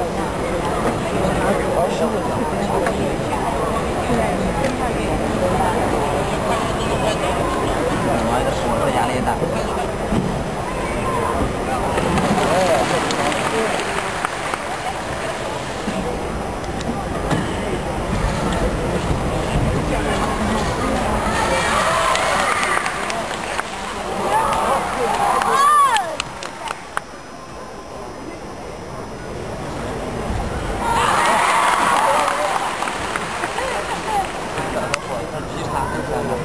嗯。好的好的压力大那是劈叉